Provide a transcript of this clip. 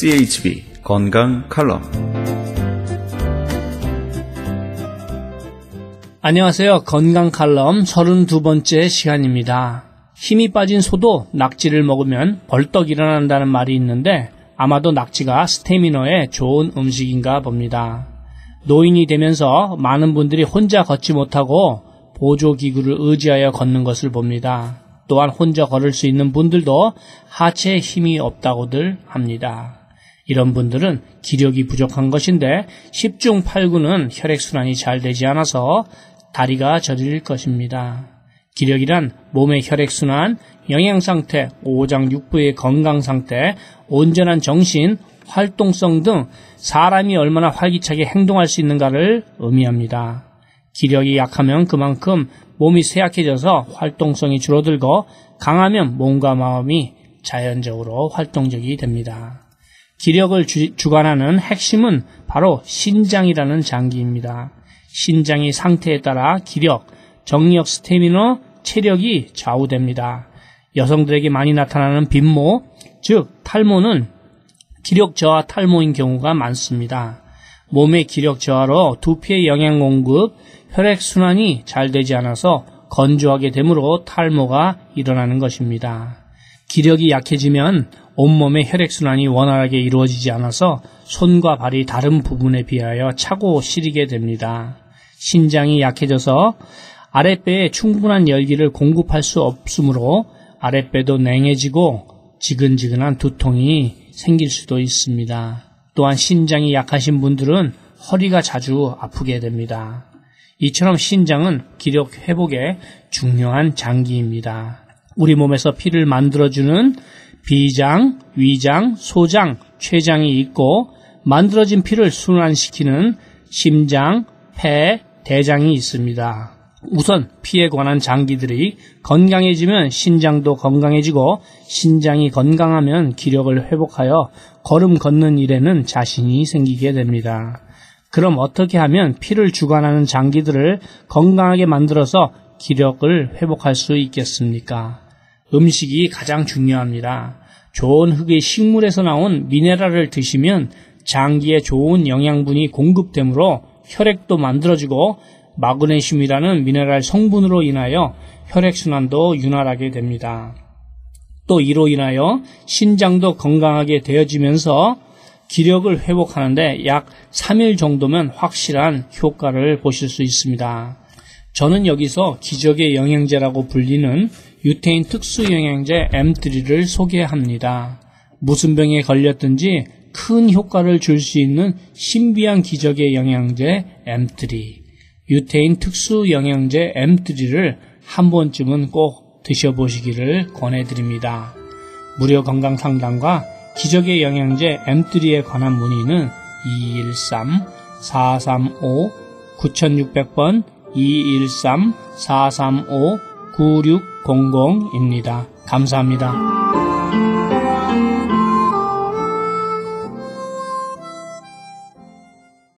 CHB 건강 칼럼 안녕하세요. 건강 칼럼 32번째 시간입니다. 힘이 빠진 소도 낙지를 먹으면 벌떡 일어난다는 말이 있는데 아마도 낙지가 스태미너에 좋은 음식인가 봅니다. 노인이 되면서 많은 분들이 혼자 걷지 못하고 보조기구를 의지하여 걷는 것을 봅니다. 또한 혼자 걸을 수 있는 분들도 하체에 힘이 없다고들 합니다. 이런 분들은 기력이 부족한 것인데 10중 8구는 혈액순환이 잘 되지 않아서 다리가 저릴 것입니다. 기력이란 몸의 혈액순환, 영양상태, 오장육부의 건강상태, 온전한 정신, 활동성 등 사람이 얼마나 활기차게 행동할 수 있는가를 의미합니다. 기력이 약하면 그만큼 몸이 쇠약해져서 활동성이 줄어들고 강하면 몸과 마음이 자연적으로 활동적이 됩니다. 기력을 주, 주관하는 핵심은 바로 신장이라는 장기입니다. 신장의 상태에 따라 기력, 정력, 스태미너, 체력이 좌우됩니다. 여성들에게 많이 나타나는 빈모, 즉 탈모는 기력 저하 탈모인 경우가 많습니다. 몸의 기력 저하로 두피의 영양 공급, 혈액 순환이 잘 되지 않아서 건조하게 되므로 탈모가 일어나는 것입니다. 기력이 약해지면 온몸의 혈액순환이 원활하게 이루어지지 않아서 손과 발이 다른 부분에 비하여 차고 시리게 됩니다. 신장이 약해져서 아랫배에 충분한 열기를 공급할 수 없으므로 아랫배도 냉해지고 지근지근한 두통이 생길 수도 있습니다. 또한 신장이 약하신 분들은 허리가 자주 아프게 됩니다. 이처럼 신장은 기력 회복에 중요한 장기입니다. 우리 몸에서 피를 만들어주는 비장, 위장, 소장, 췌장이 있고 만들어진 피를 순환시키는 심장, 폐, 대장이 있습니다. 우선 피에 관한 장기들이 건강해지면 신장도 건강해지고 신장이 건강하면 기력을 회복하여 걸음 걷는 일에는 자신이 생기게 됩니다. 그럼 어떻게 하면 피를 주관하는 장기들을 건강하게 만들어서 기력을 회복할 수 있겠습니까? 음식이 가장 중요합니다. 좋은 흙의 식물에서 나온 미네랄을 드시면 장기에 좋은 영양분이 공급되므로 혈액도 만들어지고 마그네슘이라는 미네랄 성분으로 인하여 혈액순환도 윤활하게 됩니다. 또 이로 인하여 신장도 건강하게 되어지면서 기력을 회복하는데 약 3일 정도면 확실한 효과를 보실 수 있습니다. 저는 여기서 기적의 영양제라고 불리는 유태인 특수 영양제 M3를 소개합니다. 무슨 병에 걸렸든지 큰 효과를 줄 수 있는 신비한 기적의 영양제 M3. 유태인 특수 영양제 M3를 한 번쯤은 꼭 드셔보시기를 권해드립니다. 무료 건강 상담과 기적의 영양제 M3에 관한 문의는 213-435-9600번 213-435-9600 입니다. 감사합니다.